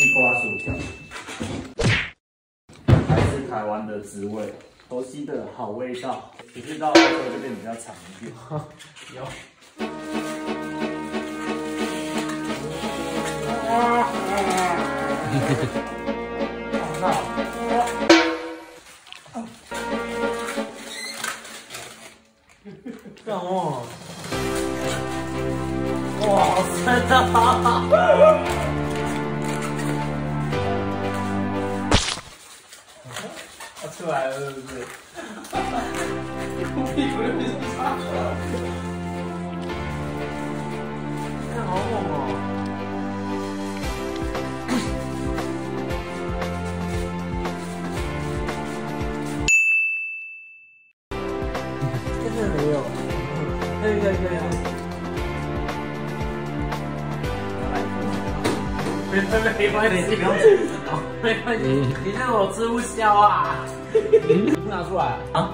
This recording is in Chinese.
地瓜薯条，还是台湾的滋味，熟悉的好味道，只是到欧洲这边比较长一点。有。干哦！哇，真的！出来了，是不是？屁股都是擦出来了。看，好猛哦！真的没有。可以可以可以。没没没关系，不用紧张，没关系。你让我吃不消啊！拿出来啊！